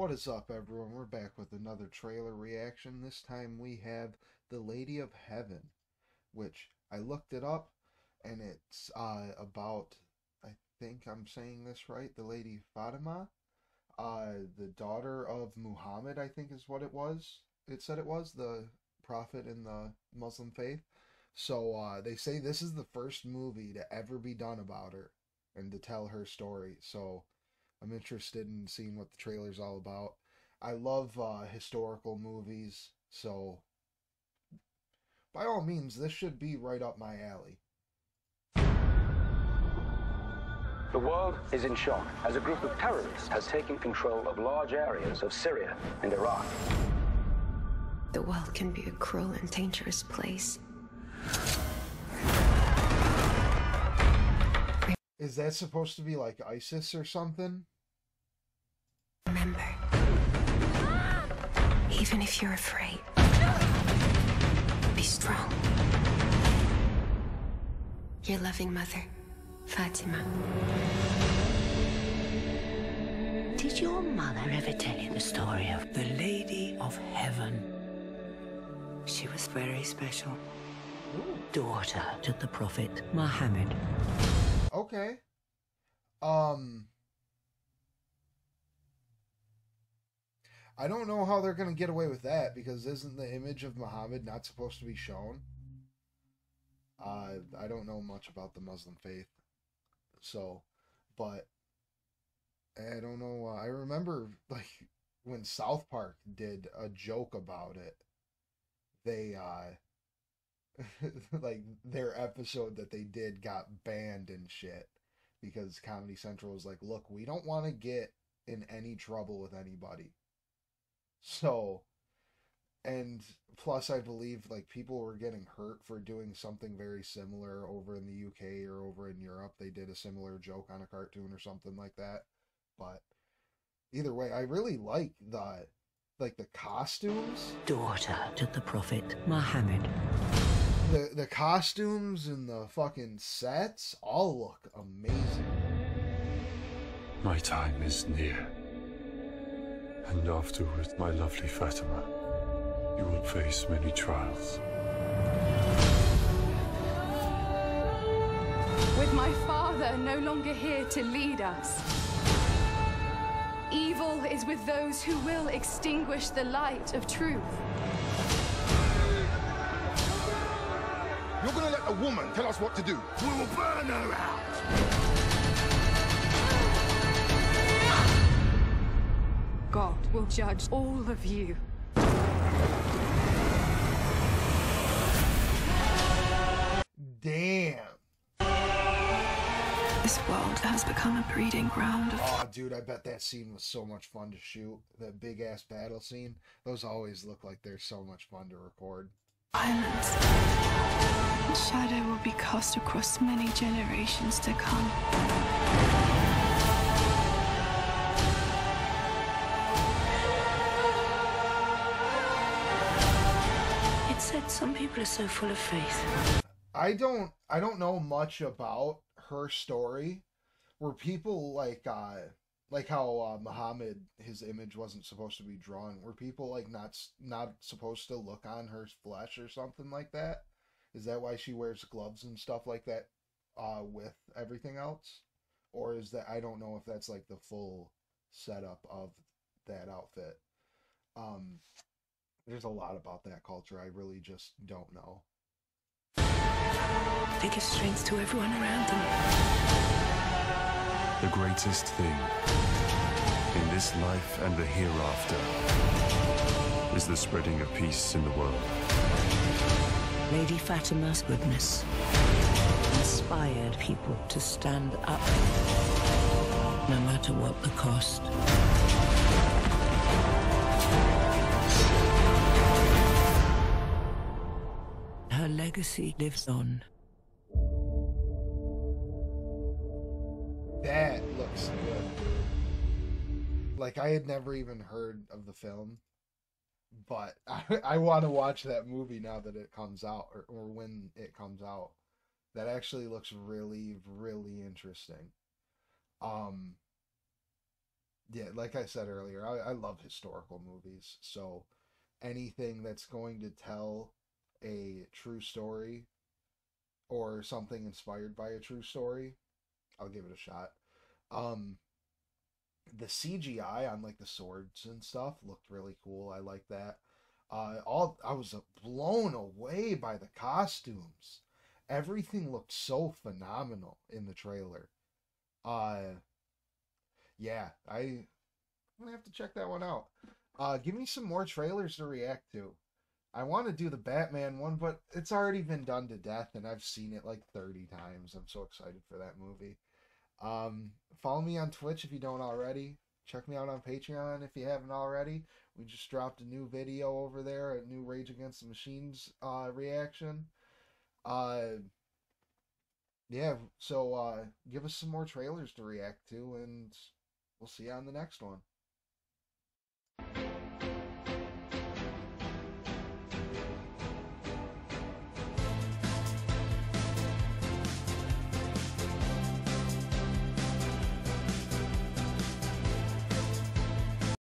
What is up, everyone? We're back with another trailer reaction. This time we have The Lady of Heaven, which I looked it up, and it's uh, about, I think I'm saying this right, the Lady Fatima, uh, the daughter of Muhammad, I think is what it was. It said it was, the prophet in the Muslim faith. So uh, they say this is the first movie to ever be done about her and to tell her story. So I'm interested in seeing what the trailer's all about. I love uh, historical movies, so by all means, this should be right up my alley. The world is in shock as a group of terrorists has taken control of large areas of Syria and Iraq. The world can be a cruel and dangerous place. Is that supposed to be like ISIS or something? Remember, even if you're afraid, be strong. Your loving mother, Fatima. Did your mother ever tell you the story of the Lady of Heaven? She was very special. Daughter to the Prophet Muhammad. Okay. Um I don't know how they're going to get away with that because isn't the image of Muhammad not supposed to be shown? Uh, I don't know much about the Muslim faith. So, but I don't know. Uh, I remember like when South Park did a joke about it. They uh like their episode that they did got banned and shit because Comedy Central was like, "Look, we don't want to get in any trouble with anybody." So, and plus, I believe like people were getting hurt for doing something very similar over in the UK or over in Europe. They did a similar joke on a cartoon or something like that. But either way, I really like the like the costumes. Daughter to the Prophet Muhammad. The the costumes and the fucking sets all look amazing. My time is near. And afterwards, my lovely Fatima, you will face many trials. With my father no longer here to lead us, evil is with those who will extinguish the light of truth. You're gonna let a woman tell us what to do. We will burn her out. God will judge all of you. Damn. This world has become a breeding ground of Oh, dude, I bet that scene was so much fun to shoot. That big ass battle scene. Those always look like they're so much fun to record. Violence. Shadow will be cast across many generations to come. It said some people are so full of faith. I don't I don't know much about her story. Were people like uh like how uh, Muhammad his image wasn't supposed to be drawn? Were people like not not supposed to look on her flesh or something like that? Is that why she wears gloves and stuff like that uh with everything else? Or is that I don't know if that's like the full setup of that outfit. Um there's a lot about that culture I really just don't know. Give strength to everyone around them. The greatest thing in this life and the hereafter is the spreading of peace in the world. Lady Fatima's goodness inspired people to stand up, no matter what the cost. Her legacy lives on. That looks good. Like I had never even heard of the film, but I, I want to watch that movie now that it comes out or, or when it comes out. That actually looks really really interesting. Um yeah, like I said earlier, I, I love historical movies. So anything that's going to tell a true story or something inspired by a true story, I'll give it a shot. Um, the CGI on like the swords and stuff looked really cool. I like that. Uh, all I was blown away by the costumes. Everything looked so phenomenal in the trailer. Uh, yeah, I, I'm gonna have to check that one out. Uh, give me some more trailers to react to. I want to do the Batman one, but it's already been done to death, and I've seen it like 30 times. I'm so excited for that movie. Um, follow me on Twitch if you don't already. Check me out on Patreon if you haven't already. We just dropped a new video over there, a new Rage Against the Machines uh, reaction. Uh, yeah, so uh, give us some more trailers to react to, and we'll see you on the next one.